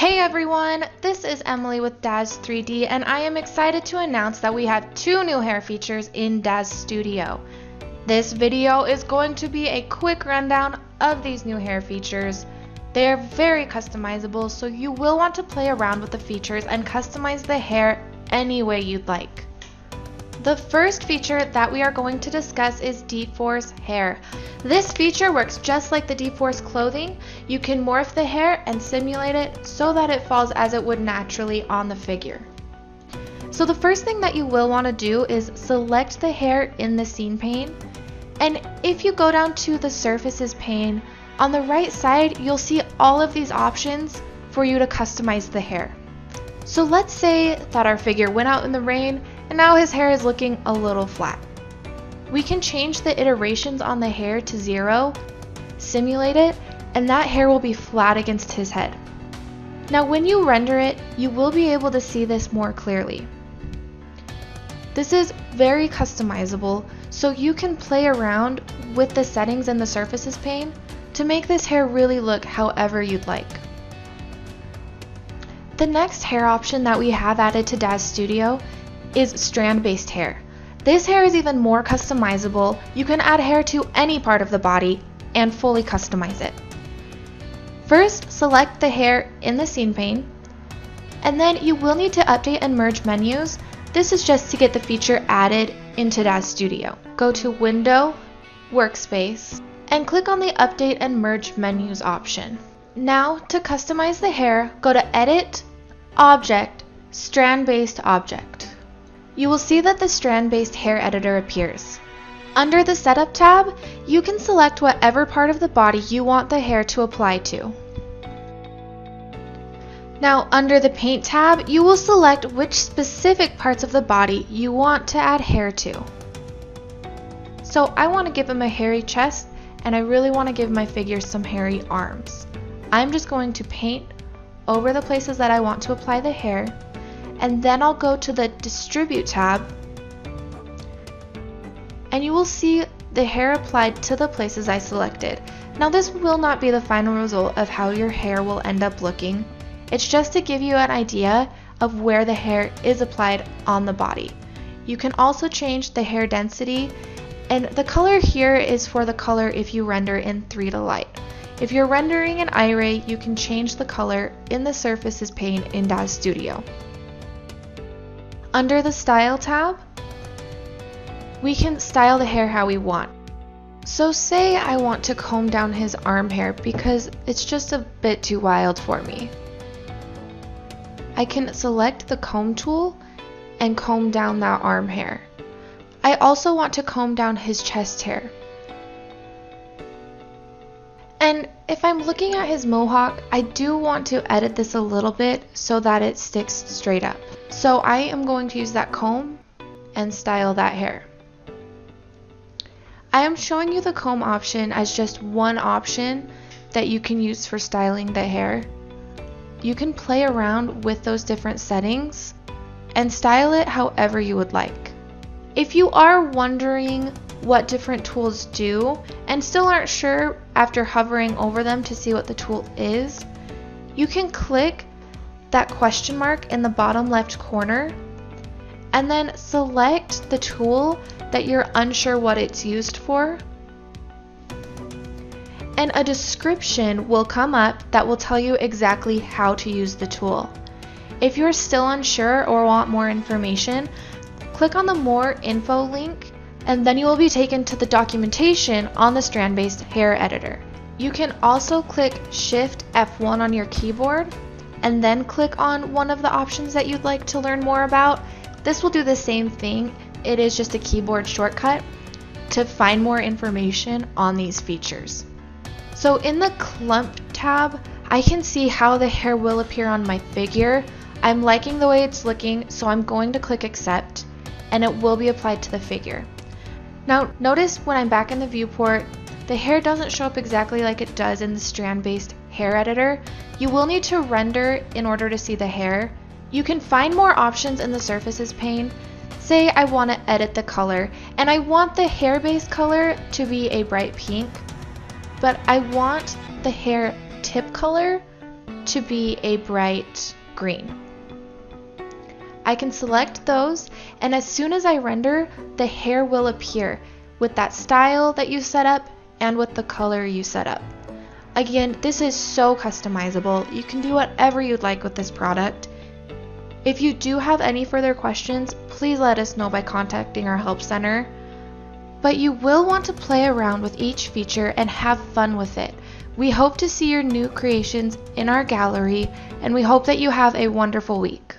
Hey everyone, this is Emily with Daz 3D and I am excited to announce that we have two new hair features in Daz Studio. This video is going to be a quick rundown of these new hair features. They are very customizable so you will want to play around with the features and customize the hair any way you'd like. The first feature that we are going to discuss is dForce Hair. This feature works just like the dForce clothing. You can morph the hair and simulate it so that it falls as it would naturally on the figure. So the first thing that you will want to do is select the hair in the scene pane. And if you go down to the surfaces pane, on the right side you'll see all of these options for you to customize the hair. So let's say that our figure went out in the rain and now his hair is looking a little flat. We can change the iterations on the hair to zero, simulate it, and that hair will be flat against his head. Now when you render it, you will be able to see this more clearly. This is very customizable, so you can play around with the settings in the surfaces pane to make this hair really look however you'd like. The next hair option that we have added to Daz Studio is strand-based hair. This hair is even more customizable. You can add hair to any part of the body and fully customize it. First, select the hair in the scene pane, and then you will need to update and merge menus. This is just to get the feature added into Daz Studio. Go to Window, Workspace, and click on the Update and Merge Menus option. Now, to customize the hair, go to Edit, Object, Strand-Based Object you will see that the strand-based hair editor appears. Under the Setup tab, you can select whatever part of the body you want the hair to apply to. Now, under the Paint tab, you will select which specific parts of the body you want to add hair to. So I want to give him a hairy chest, and I really want to give my figure some hairy arms. I'm just going to paint over the places that I want to apply the hair, and then I'll go to the Distribute tab and you will see the hair applied to the places I selected. Now this will not be the final result of how your hair will end up looking. It's just to give you an idea of where the hair is applied on the body. You can also change the hair density and the color here is for the color if you render in 3Delight. If you're rendering in Iray, you can change the color in the surfaces pane in Daz Studio. Under the Style tab, we can style the hair how we want. So say I want to comb down his arm hair because it's just a bit too wild for me. I can select the comb tool and comb down that arm hair. I also want to comb down his chest hair. And if I'm looking at his mohawk, I do want to edit this a little bit so that it sticks straight up. So I am going to use that comb and style that hair. I am showing you the comb option as just one option that you can use for styling the hair. You can play around with those different settings and style it however you would like. If you are wondering what different tools do and still aren't sure after hovering over them to see what the tool is, you can click that question mark in the bottom left corner and then select the tool that you're unsure what it's used for. And a description will come up that will tell you exactly how to use the tool. If you're still unsure or want more information, click on the More Info link and then you will be taken to the documentation on the strand-based hair editor. You can also click Shift F1 on your keyboard and then click on one of the options that you'd like to learn more about. This will do the same thing, it is just a keyboard shortcut to find more information on these features. So in the clump tab, I can see how the hair will appear on my figure. I'm liking the way it's looking, so I'm going to click accept and it will be applied to the figure. Now notice when I'm back in the viewport, the hair doesn't show up exactly like it does in the strand-based hair editor, you will need to render in order to see the hair. You can find more options in the surfaces pane. Say I want to edit the color and I want the hair base color to be a bright pink, but I want the hair tip color to be a bright green. I can select those and as soon as I render, the hair will appear with that style that you set up and with the color you set up. Again, this is so customizable. You can do whatever you'd like with this product. If you do have any further questions, please let us know by contacting our help center. But you will want to play around with each feature and have fun with it. We hope to see your new creations in our gallery and we hope that you have a wonderful week.